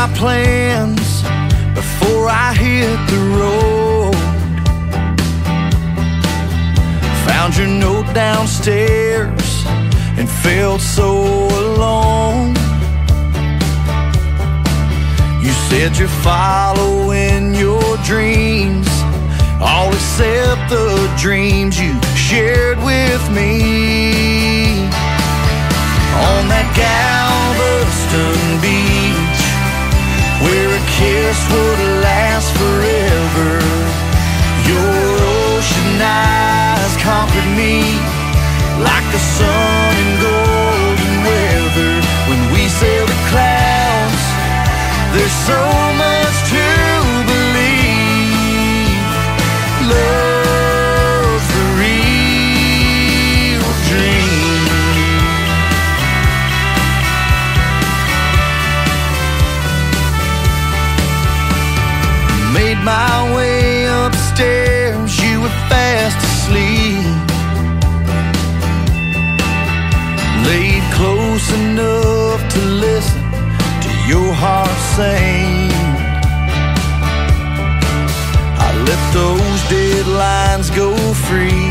my plans before I hit the road. Found your note downstairs and felt so alone. You said you're following your dreams, all except the dreams you shared with me. Made my way upstairs, you were fast asleep. Laid close enough to listen to your heart sing. I let those deadlines go free.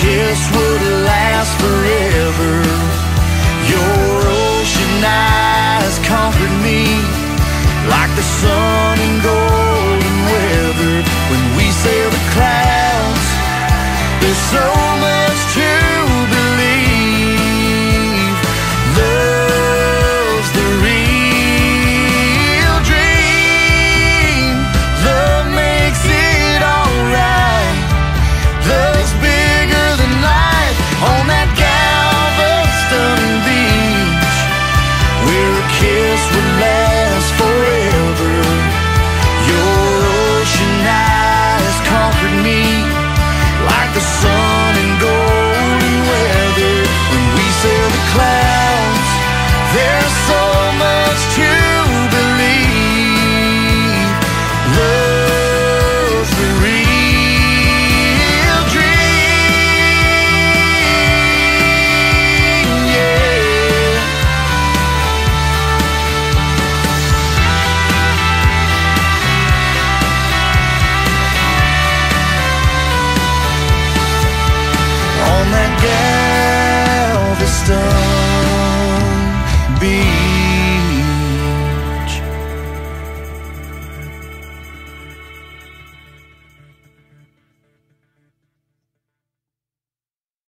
Kiss would last forever. Your ocean eyes conquered me like the sun Galveston